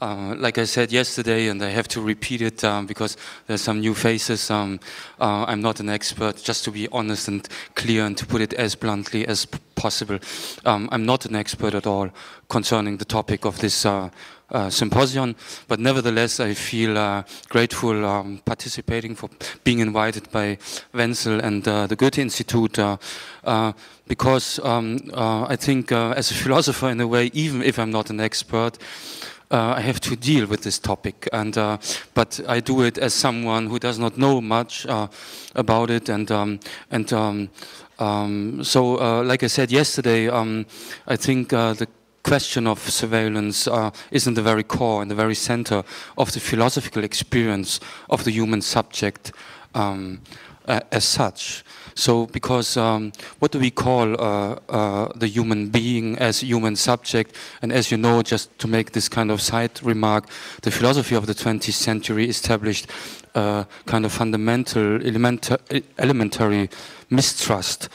uh, like I said yesterday, and I have to repeat it um, because there's some new faces. Um, uh, I'm not an expert, just to be honest and clear and to put it as bluntly as possible. Um, I'm not an expert at all concerning the topic of this uh, uh, symposium, but nevertheless, I feel uh, grateful um, participating for being invited by Wenzel and uh, the Goethe Institute because um, I think as a philosopher, in a way, even if I'm not an expert, uh, I have to deal with this topic, and uh, but I do it as someone who does not know much uh, about it, and um, and um, um, so, uh, like I said yesterday, um, I think uh, the question of surveillance uh, is in the very core, in the very center of the philosophical experience of the human subject um, as such. So, because um, what do we call uh, uh, the human being as human subject? And as you know, just to make this kind of side remark, the philosophy of the 20th century established a uh, kind of fundamental, elementary mistrust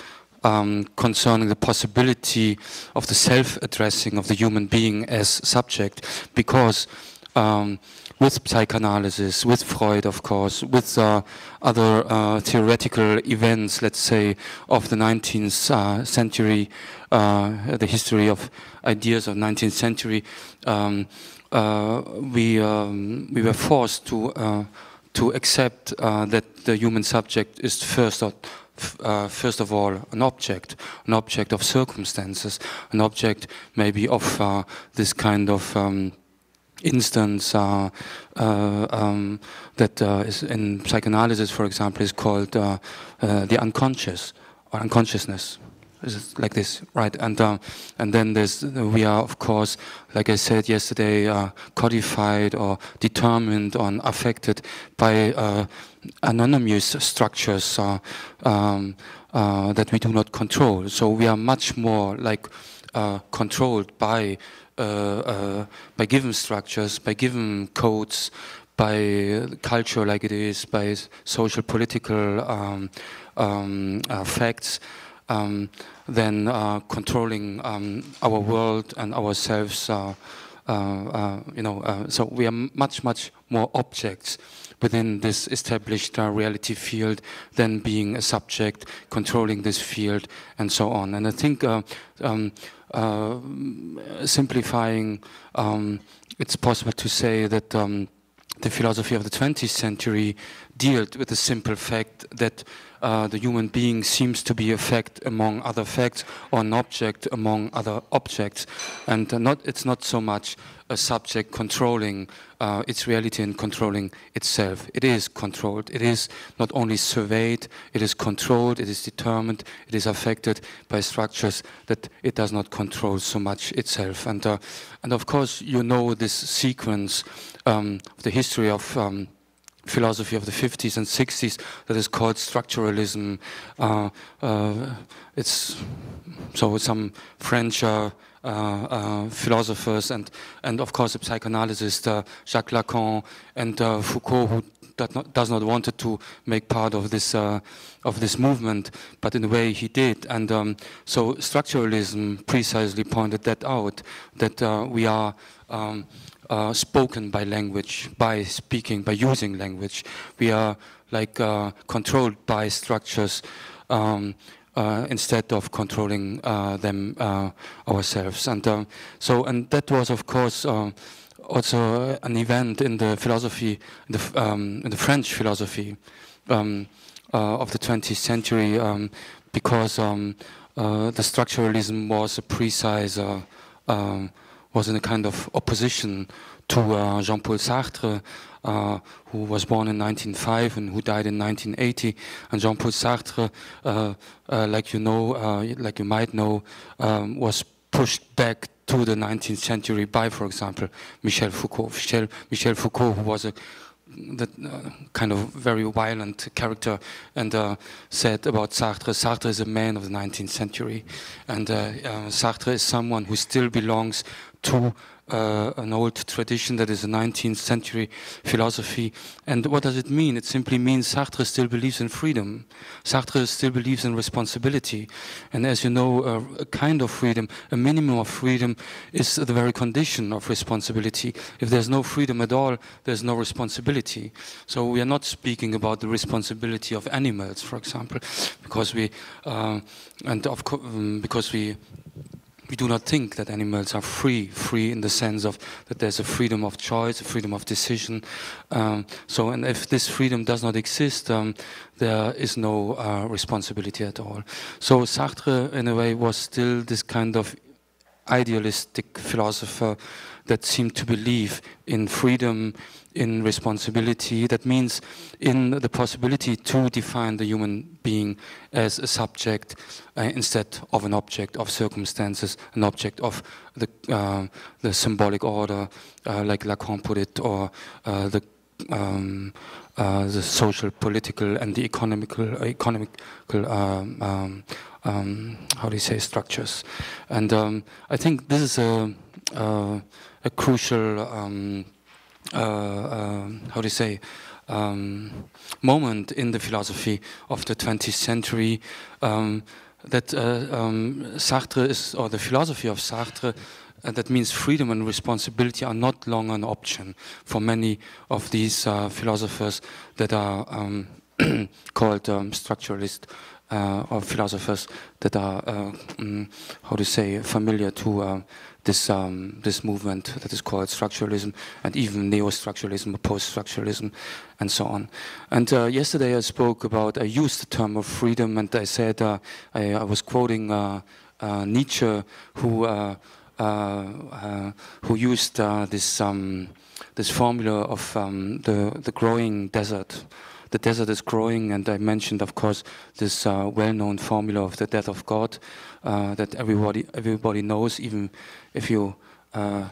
um, concerning the possibility of the self-addressing of the human being as subject, because um, with psychoanalysis, with Freud, of course, with uh, other uh, theoretical events, let's say, of the 19th uh, century, uh, the history of ideas of 19th century, um, uh, we um, we were forced to uh, to accept that the human subject is first uh, first of all, an object, an object of circumstances, an object maybe of uh, this kind of um, instance uh, uh, um, that uh, is in psychoanalysis, for example, is called the unconscious or unconsciousness like this, right? And uh, and then there's we are of course, like I said yesterday, uh, codified or determined or affected by uh, anonymous structures um, that we do not control. So we are much more like controlled by uh, uh, by given structures, by given codes, by culture like it is, by social political um, um, uh, facts, um, then controlling um, our world and ourselves. you know, so we are much, much more objects within this established uh, reality field than being a subject controlling this field and so on. And I think uh, um, uh, simplifying, um, it's possible to say that um, the philosophy of the 20th century dealt with the simple fact that uh, the human being seems to be a fact among other facts or an object among other objects. And uh, not, it's not so much a subject controlling uh, its reality and controlling itself. It is controlled. It is not only surveyed, it is controlled, it is determined, it is affected by structures that it does not control so much itself. And, uh, and of course, you know this sequence um, of the history of um, philosophy of the 50s and 60s that is called structuralism. Uh, uh, it's so some French uh, uh, uh, philosophers and and of course the psychoanalyst uh, Jacques Lacan and Foucault who not, does not wanted to make part of this of this movement, but in a way he did. And um, so structuralism precisely pointed that out that we are. Um, uh, spoken by language, by speaking, by using language. We are like uh, controlled by structures um, uh, instead of controlling uh, them uh, ourselves. And um, so, and that was, of course, uh, also an event in the philosophy, the, um, in the French philosophy um, uh, of the 20th century, um, because um, the structuralism was a precise, was in a kind of opposition to Jean-Paul Sartre, uh, who was born in 1905 and who died in 1980. And Jean-Paul Sartre, uh, uh, like you know, uh, like you might know, um, was pushed back to the 19th century by, for example, Michel Foucault. Michel, Michel Foucault, who was a that uh, kind of very violent character and uh, said about Sartre, Sartre is a man of the 19th century and uh, Sartre is someone who still belongs to uh, an old tradition that is a 19th century philosophy. And what does it mean? It simply means Sartre still believes in freedom. Sartre still believes in responsibility. And as you know, uh, a kind of freedom, a minimum of freedom, is the very condition of responsibility. If there's no freedom at all, there's no responsibility. So we are not speaking about the responsibility of animals, for example, because we, uh, and of course, um, because we we do not think that animals are free, free in the sense of that there's a freedom of choice, a freedom of decision. Um, so, and if this freedom does not exist, um, there is no uh, responsibility at all. So, Sartre, in a way, was still this kind of idealistic philosopher that seemed to believe in freedom, in responsibility. That means in the possibility to define the human being as a subject uh, instead of an object of circumstances, an object of the, uh, the symbolic order, uh, like Lacan put it, or uh, the um, the social, political, and the economical, economical um, um, um, how do you say structures. And um, I think this is a, a, a crucial um, uh, uh, how do you say, um, moment in the philosophy of the 20th century that uh, um, Sartre is, or the philosophy of Sartre, uh, that means freedom and responsibility are not longer an option for many of these uh, philosophers that are um, called um, structuralist uh, or philosophers that are, um, how to say, familiar to this um, this movement that is called structuralism and even neo-structuralism or post-structuralism and so on. And uh, yesterday I spoke about I used the term of freedom and I said uh, I, I, was quoting uh, uh Nietzsche who uh, uh, who used this um, this formula of um, the the growing desert the desert is growing, and I mentioned, of course, this uh, well-known formula of the death of God uh, that everybody everybody knows, even if you uh,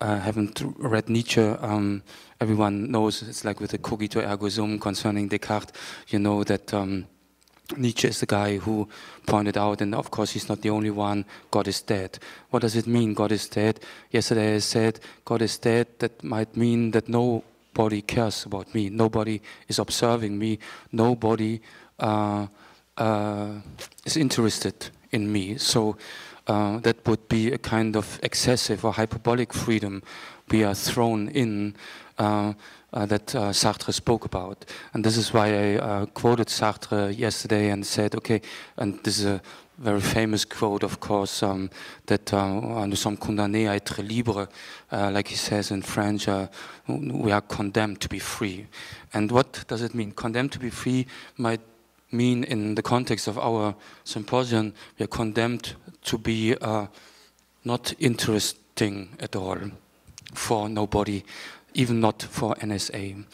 uh haven't read Nietzsche. Um, everyone knows it's like with the cogito ergo sum concerning Descartes. You know that. Um, Nietzsche is the guy who pointed out, and of course he's not the only one, God is dead. What does it mean, God is dead? Yesterday I said, God is dead, that might mean that no nobody cares about me. Nobody is observing me. Nobody uh, uh, is interested in me. So uh, that would be a kind of excessive or hyperbolic freedom we are thrown in uh, uh, that uh, Sartre spoke about. And this is why I quoted Sartre yesterday and said, okay, and this is a very famous quote, of course, um, that uh, nous sommes condamnés à être libres, uh, like he says in French, uh, we are condemned to be free. And what does it mean? Condemned to be free might mean, in the context of our symposium, we are condemned to be uh, not interesting at all for nobody even not for NSA.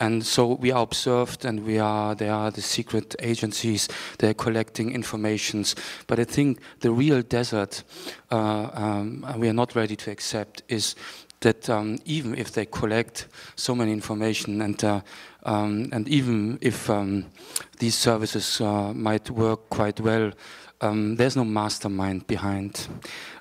And so we are observed and we are, there are the secret agencies, they're collecting informations. But I think the real desert uh, um, we are not ready to accept is that um, even if they collect so many information and uh, um, and even if um, these services uh, might work quite well, um, there's no mastermind behind.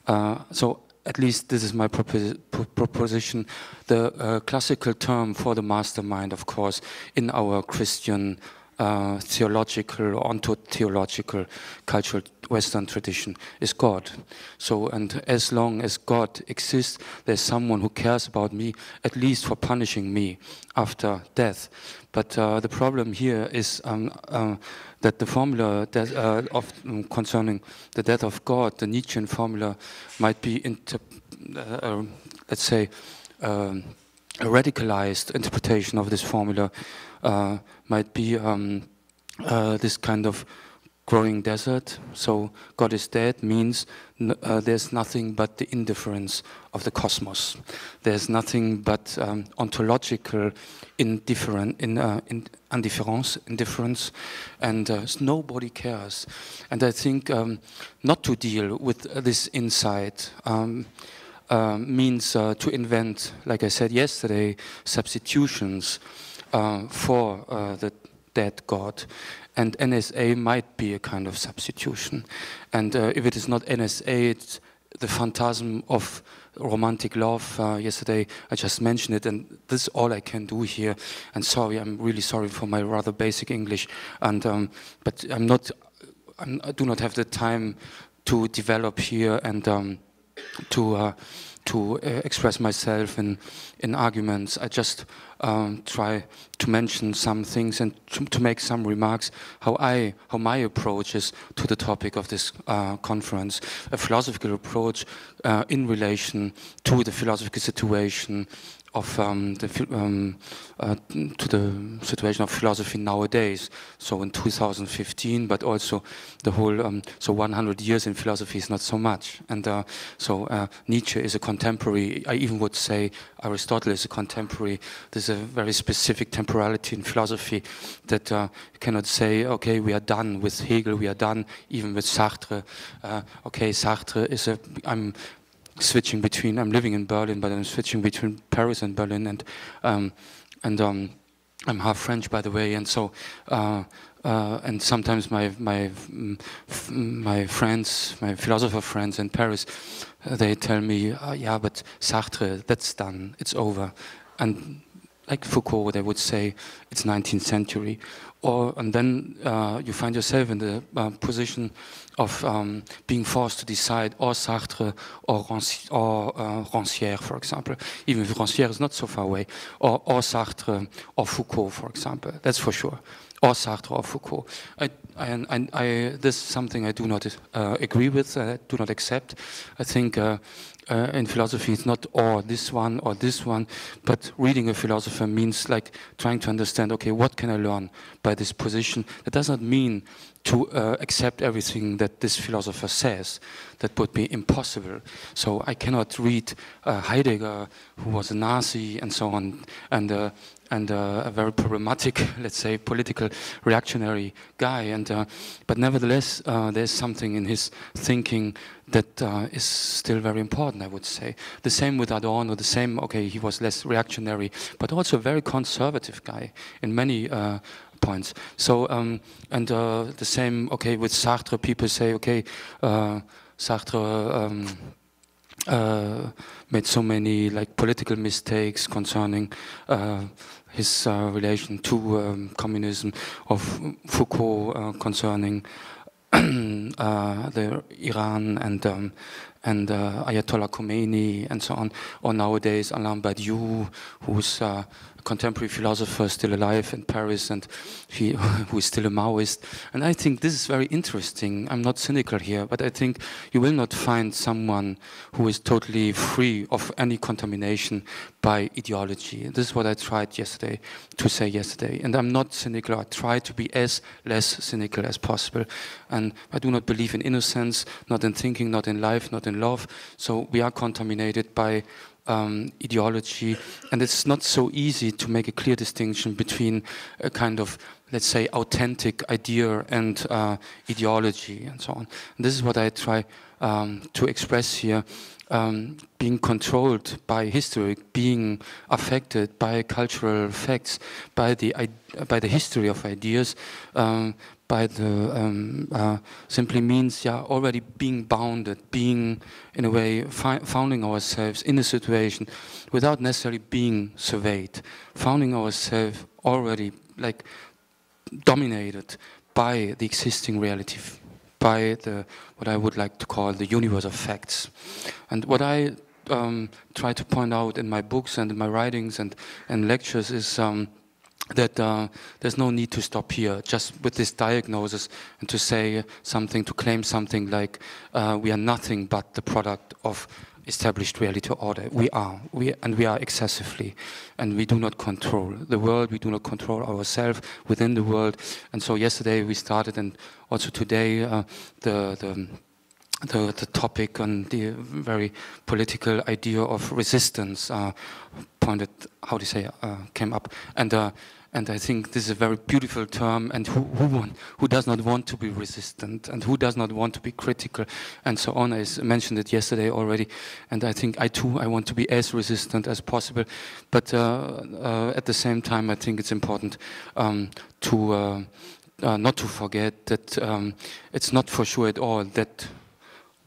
Uh, so at least this is my proposition, the uh, classical term for the mastermind, of course, in our Christian uh, theological, onto-theological, cultural Western tradition is God. So, and as long as God exists, there's someone who cares about me, at least for punishing me after death. But uh, the problem here is um, uh, that the formula that, uh, of, um, concerning the death of God, the Nietzschean formula, might be, uh, uh, let's say, um, a radicalized interpretation of this formula uh, might be um, uh, this kind of growing desert. So God is dead means uh, there's nothing but the indifference of the cosmos. There's nothing but um, ontological indifferent, in, uh, in, indifference, indifference, and uh, nobody cares. And I think um, not to deal with this insight um, uh, means uh, to invent, like I said yesterday, substitutions uh, for the dead God. And NSA might be a kind of substitution. And uh, if it is not NSA, it's the phantasm of romantic love. Uh, yesterday, I just mentioned it, and this is all I can do here. And sorry, I'm really sorry for my rather basic English. And um, but I'm not, I'm, i do not have the time to develop here and um, to. Uh, to uh, express myself in, in arguments. I just um, try to mention some things and to, make some remarks how I, how my approach is to the topic of this uh, conference, a philosophical approach uh, in relation to the philosophical situation of um, the, um, uh, to the situation of philosophy nowadays. So in 2015, but also the whole, um, so 100 years in philosophy is not so much. And uh, so uh, Nietzsche is a contemporary, I even would say Aristotle is a contemporary. A very specific temporality in philosophy that uh, you cannot say, okay, we are done with Hegel, we are done even with Sartre. Uh, okay, Sartre is a, I'm switching between. I'm living in Berlin, but I'm switching between Paris and Berlin, and um, and um, I'm half French, by the way, and so. Uh, uh, and sometimes my my my friends, my philosopher friends in Paris, uh, they tell me, uh, "Yeah, but Sartre, that's done, it's over," and like Foucault, they would say it's 19th century. Or, and then uh, you find yourself in the uh, position of um, being forced to decide or Sartre or, Ranci or uh, Rancière, for example, even if Rancière is not so far away, or, or Sartre or Foucault, for example, that's for sure, or Sartre or Foucault. I, I, I, this is something I do not uh, agree with, I do not accept. I think uh, uh, in philosophy it's not or this one or this one, but reading a philosopher means like trying to understand, okay, what can I learn by this position? That does not mean to uh, accept everything that this philosopher says. That would be impossible. So I cannot read uh, Heidegger, who was a Nazi and so on, and uh, and uh, a very problematic, let's say, political reactionary guy. And uh, but nevertheless, uh, there's something in his thinking that is still very important, I would say. The same with Adorno. The same. Okay, he was less reactionary, but also a very conservative guy in many. Uh, points. So um, and uh, the same. Okay, with Sartre, people say, okay, Sartre um, uh, made so many like political mistakes concerning uh, his uh, relation to um, communism, of Foucault uh, concerning uh, the Iran and um, and uh, Ayatollah Khomeini and so on, or nowadays Alain Badiou, who's uh, contemporary philosopher still alive in Paris and he, who is still a Maoist. And I think this is very interesting. I'm not cynical here, but I think you will not find someone who is totally free of any contamination by ideology. This is what I tried yesterday to say yesterday. And I'm not cynical. I try to be as less cynical as possible. And I do not believe in innocence, not in thinking, not in life, not in love. So we are contaminated by um, ideology, and it's not so easy to make a clear distinction between a kind of, let's say, authentic idea and uh, ideology and so on. And this is what I try um, to express here. Um, being controlled by history, being affected by cultural facts, by the by the history of ideas, um, by the um, uh, simply means yeah already being bounded, being in a way founding ourselves in a situation without necessarily being surveyed, founding ourselves already like dominated by the existing reality, by the what I would like to call the universe of facts, and what I um, try to point out in my books and in my writings and and lectures is. Um, that uh, there's no need to stop here just with this diagnosis and to say something, to claim something like uh, we are nothing but the product of established reality order. We are, we, and we are excessively, and we do not control the world, we do not control ourselves within the world. And so yesterday we started, and also today, uh, the, the the, the topic and the very political idea of resistance uh, pointed, how do you say, uh, came up. And uh, and I think this is a very beautiful term. And who, who, who, does not want to be resistant and who does not want to be critical and so on? I mentioned it yesterday already. And I think I too, I want to be as resistant as possible. But uh, uh, at the same time, I think it's important um, to uh not to forget that um, it's not for sure at all that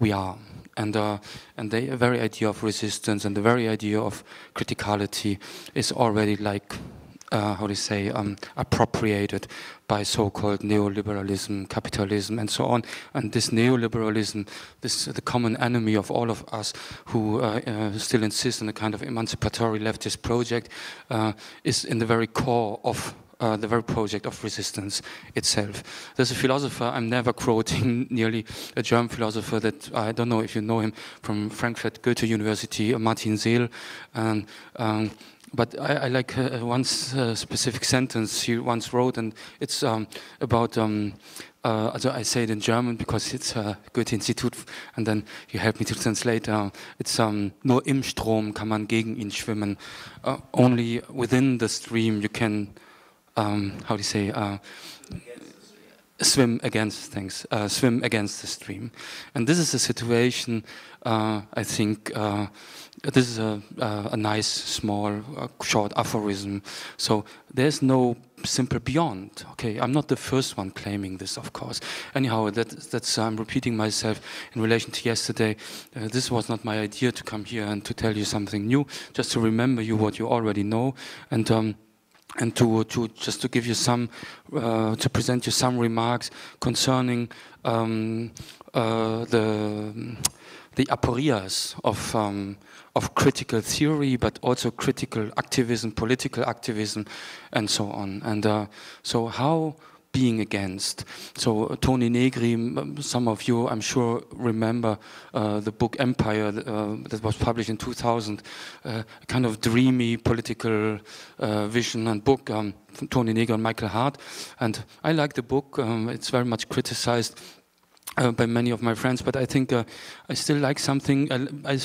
we are and uh, and the very idea of resistance and the very idea of criticality is already like uh, how do you say, um, appropriated by so-called neoliberalism, capitalism, and so on. And this neoliberalism, this the common enemy of all of us who uh, uh, still insist on a kind of emancipatory leftist project, uh, is in the very core of uh, the very project of resistance itself. There's a philosopher, I'm never quoting nearly a German philosopher that I don't know if you know him from Frankfurt Goethe University, Martin Seel. And, um, but I, I like uh, one uh, specific sentence he once wrote, and it's um, about. Um, uh, also I say it in German because it's a Goethe Institut, and then you help me to translate. Uh, it's um, nur im Strom kann man gegen ihn schwimmen. Uh, only within the stream you can, um, how do you say, uh, swim against things, uh, swim against the stream, and this is a situation. Uh, I think this is a, uh, a nice, small, uh, short aphorism. So there's no simple beyond. Okay, I'm not the first one claiming this, of course. Anyhow, that, that's I'm repeating myself in relation to yesterday. Uh, this was not my idea to come here and to tell you something new, just to remember you what you already know, and. Um, and to, to just to give you some, uh, to present you some remarks concerning um, uh, the the aporias of um, of critical theory, but also critical activism, political activism, and so on. And uh, so, how being against. So uh, Toni Negri, some of you, I'm sure, remember uh, the book Empire uh, that was published in 2000, uh, a kind of dreamy political uh, vision and book um, from Toni Negri and Michael Hardt. And I like the book. Um, it's very much criticized uh, by many of my friends, but I think I still like something. I, I,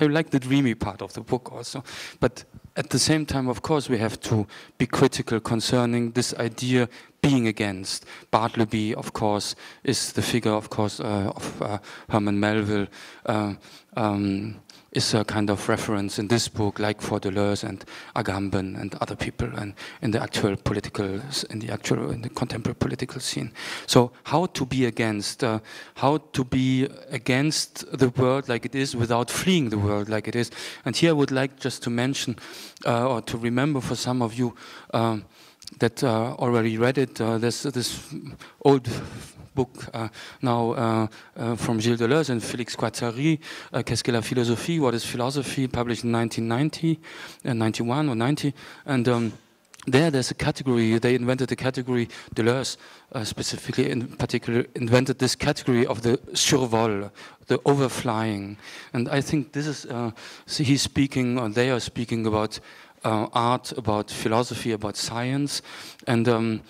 I, like the dreamy part of the book also. But at the same time, of course, we have to be critical concerning this idea being against. Bartleby, of course, is the figure, of course, uh, of uh, Herman Melville. Uh, um, is a kind of reference in this book, like for Deleuze and Agamben and other people, and in the actual political, in the actual, in the contemporary political scene. So, how to be against, uh, how to be against the world like it is without fleeing the world like it is. And here I would like just to mention uh, or to remember for some of you. Um, that uh, already read it. Uh, there's this old book uh, now uh, uh, from Gilles Deleuze and Félix Guattari, Qu'est-ce que la philosophie? What is philosophy? Published in 1990, 91 or 90. And um, there, there's a category. They invented a category. Deleuze, uh, specifically, in particular, invented this category of the survol, the overflying. And I think this is uh, he's speaking, or they are speaking about uh, art, about philosophy, about science, and. Um,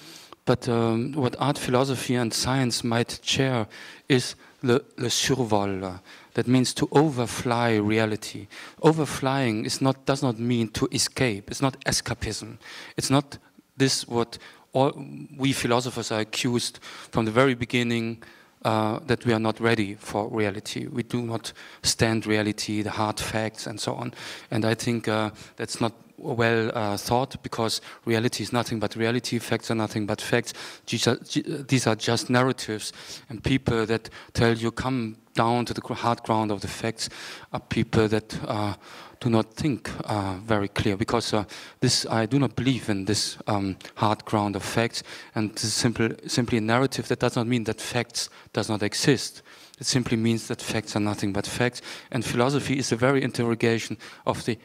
but um, what art, philosophy, and science might share is the, the survol. That means to overfly reality. Overflying is not, does not mean to escape. It's not escapism. It's not this what all we philosophers are accused from the very beginning uh, that we are not ready for reality. We do not stand reality, the hard facts, and so on. And I think uh, that's not well uh, thought because reality is nothing but reality, facts are nothing but facts. These are just narratives, and people that tell you come down to the hard ground of the facts are people that uh, do not think uh, very clear because uh, this I do not believe in this um, hard ground of facts, and this is simple, simply a narrative that does not mean that facts does not exist. It simply means that facts are nothing but facts, and philosophy is the very interrogation of the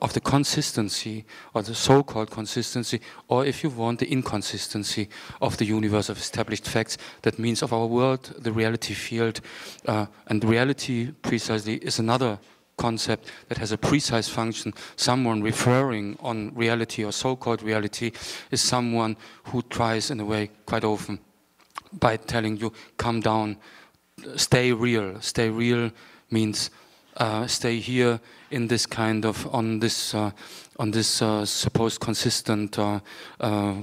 of the consistency or the so-called consistency, or if you want, the inconsistency of the universe of established facts. That means of our world, the reality field, uh, and reality precisely is another concept that has a precise function. Someone referring on reality or so-called reality is someone who tries, in a way, quite often, by telling you, "Come down." stay real. Stay real means uh, stay here in this kind of on this uh, on this uh, supposed consistent uh, uh,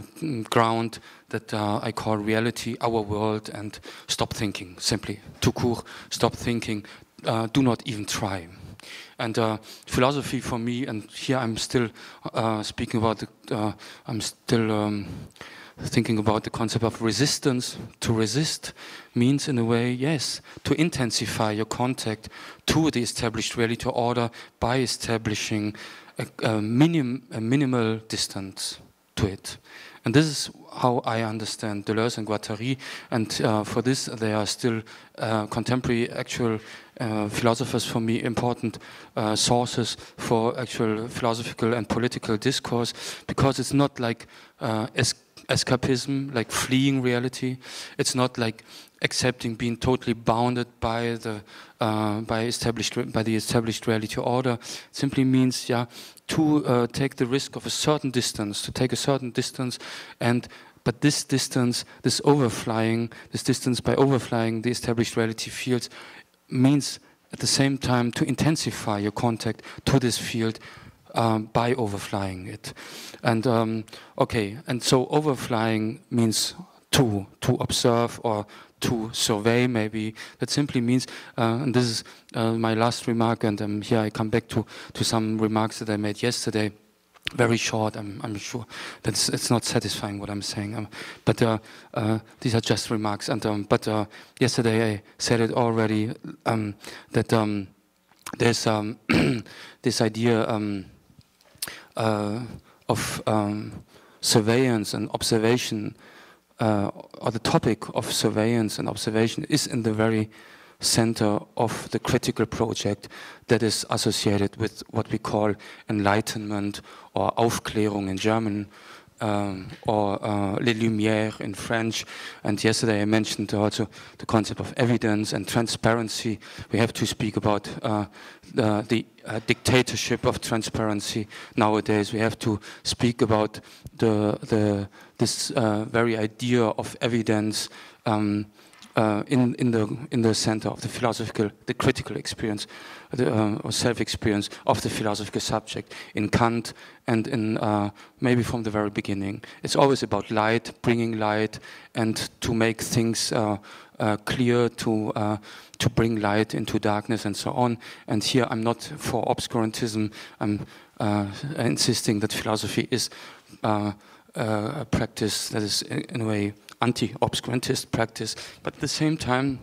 ground that uh, I call reality, our world, and stop thinking. Simply, tout court, stop thinking. do not even try. And uh, philosophy for me, and here I'm still uh, speaking about. The, uh, I'm still. Um, thinking about the concept of resistance. To resist means, in a way, yes, to intensify your contact to the established reality order by establishing a, a, minim, a minimal distance to it. And this is how I understand Deleuze and Guattari. And uh, for this, they are still uh, contemporary actual uh, philosophers for me, important uh, sources for actual philosophical and political discourse, because it's not like uh, es escapism, like fleeing reality. It's not like accepting being totally bounded by the uh, by established by the established reality order. It simply means, yeah, to uh, take the risk of a certain distance, to take a certain distance, and but this distance, this overflying, this distance by overflying the established reality fields, means at the same time to intensify your contact to this field um, by overflying it. And um, okay, and so overflying means to to observe or to survey maybe. That simply means uh, and this is uh, my last remark and um, here I come back to to some remarks that I made yesterday. Very short I'm, I'm sure. That it's, not satisfying what I'm saying. Um, but uh, uh these are just remarks. And um, but uh, yesterday I said it already um, that um, there's this idea uh, of surveillance and observation uh, or the topic of surveillance and observation is in the very center of the critical project that is associated with what we call enlightenment or Aufklärung in German um, or uh, Les Lumières in French. And yesterday I mentioned also the concept of evidence and transparency. We have to speak about uh, the, the uh, dictatorship of transparency nowadays. We have to speak about the, the this uh, very idea of evidence um, uh, in, in, the, in the center of the philosophical, the critical experience, the, uh, or self-experience of the philosophical subject in Kant and in uh, maybe from the very beginning. It's always about light, bringing light, and to make things uh, uh, clear, to to bring light into darkness and so on. And here I'm not for obscurantism. I'm insisting that philosophy is a practice that is in a way anti-obscurantist practice, but at the same time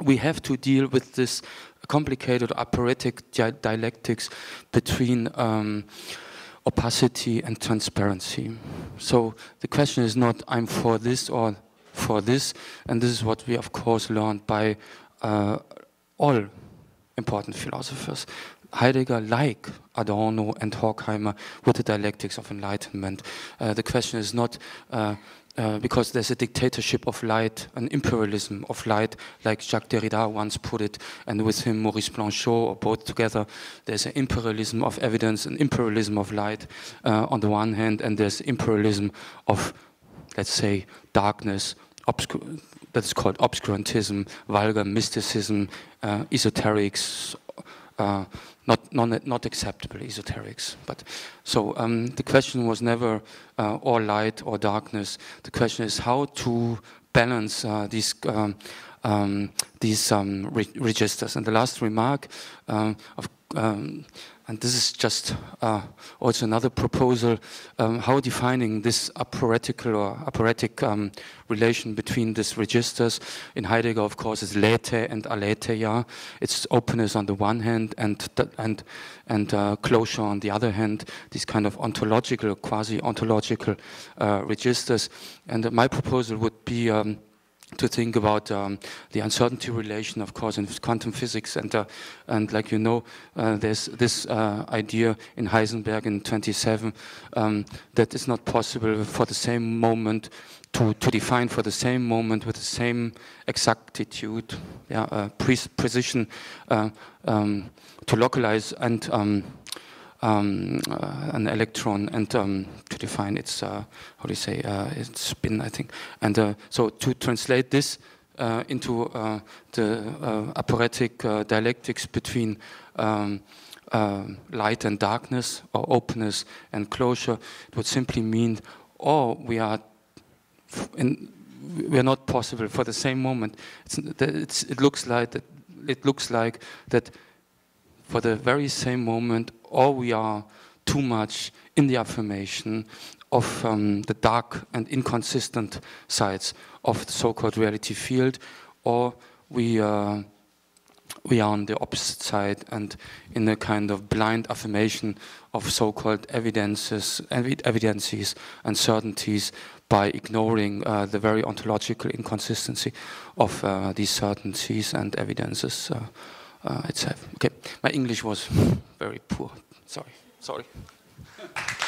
we have to deal with this complicated aporetic di dialectics between um, opacity and transparency. So the question is not I'm for this or for this, and this is what we of course learned by uh, all important philosophers. Heidegger, like Adorno and Horkheimer, with the dialectics of enlightenment. Uh, the question is not uh, uh, because there's a dictatorship of light, an imperialism of light, like Jacques Derrida once put it, and with him Maurice Blanchot, or both together, there's an imperialism of evidence, an imperialism of light uh, on the one hand, and there's imperialism of, let's say, darkness, that's called obscurantism, vulgar mysticism, uh, esoterics, uh, not, not, not acceptable esoterics. But so um, the question was never uh, or light or darkness. The question is how to balance uh, these um, um, these um, re registers. And the last remark um, of um, and this is just uh, also another proposal, um, how defining this aporetical or aporetic um, relation between these registers. In Heidegger, of course, is lethe and aletheia. It's openness on the one hand and, and, and uh, closure on the other hand, these kind of ontological, quasi-ontological uh, registers. And my proposal would be um, to think about um, the uncertainty relation, of course, in quantum physics. And, uh, and like you know, uh, there's this uh, idea in Heisenberg in 27 um, that it's not possible for the same moment to, to define for the same moment with the same exactitude, yeah, uh, pre precision uh, um, to localize and um, uh, an electron and um, to define its, uh, how do you say, uh, its spin, I think. And uh, so to translate this uh, into the aporetic dialectics between um, light and darkness or openness and closure, it would simply mean, oh, we are in, we are not possible for the same moment. It's, it's, it looks like that. It looks like that for the very same moment, or we are too much in the affirmation, of um, the dark and inconsistent sides of the so-called reality field, or we uh, we are on the opposite side and in a kind of blind affirmation of so-called evidences, evidences and certainties by ignoring uh, the very ontological inconsistency of uh, these certainties and evidences uh, uh itself. Okay, my English was very poor. Sorry, sorry.